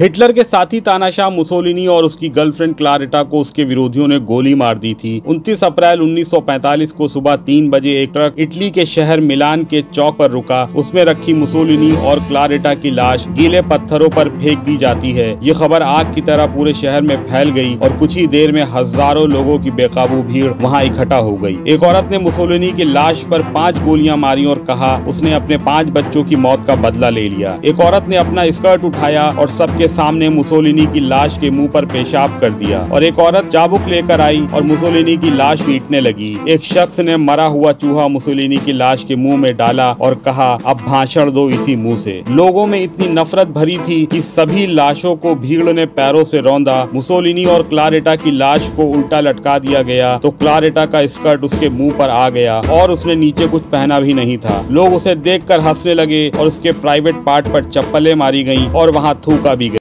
Hitler के साथी तानाशाह मुसोलिनी और उसकी गर्लफ्रेंड क्लारिटा को उसके विरोधियों ने गोली मार दी थी। 29 अप्रैल 1945 को सुबह तीन बजे एक ट्रक इटली के शहर मिलान के चौक पर रुका। उसमें रखी मुसोलिनी और क्लारेटा की लाश गीले पत्थरों पर फेंक दी जाती है। ये खबर आग की तरह पूरे शहर में फैल गई और कुछ ही देर में हज़ारों लोगों की बेकाबू भीड़ वहाँ इकट्ठा हो गई। एक औरत ने मुसोलिनी की लाश पर पाँच गोलियाँ मारी और कहा, उसने अपने पाँच बच्चों की मौत का बदला ले लिया। एक औरत ने अपना स्कर्ट उठाया और सबके के सामने मुसोलिनी की लाश के मुँह पर पेशाब कर दिया और एक औरत चाबुक लेकर आई और मुसोलिनी की लाश पीटने लगी। एक शख्स ने मरा हुआ चूहा मुसोलिनी की लाश के मुँह में डाला और कहा, अब भाषण दो इसी मुँह से। लोगों में इतनी नफरत भरी थी कि सभी लाशों को भीड़ ने पैरों से रौंदा। मुसोलिनी और क्लारेटा की लाश को उल्टा लटका दिया गया तो क्लारेटा का स्कर्ट उसके मुँह पर आ गया और उसने नीचे कुछ पहना भी नहीं था। लोग उसे देखकर हंसने लगे और उसके प्राइवेट पार्ट पर चप्पलें मारी गईं और वहाँ थूका भी गया।